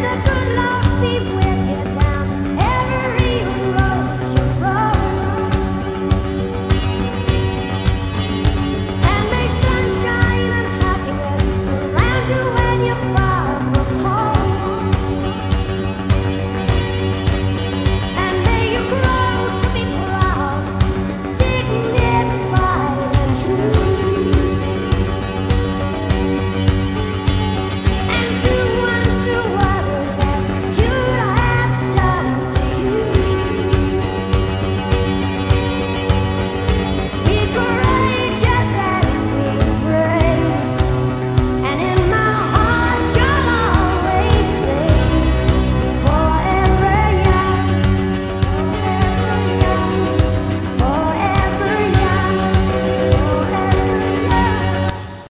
the good love be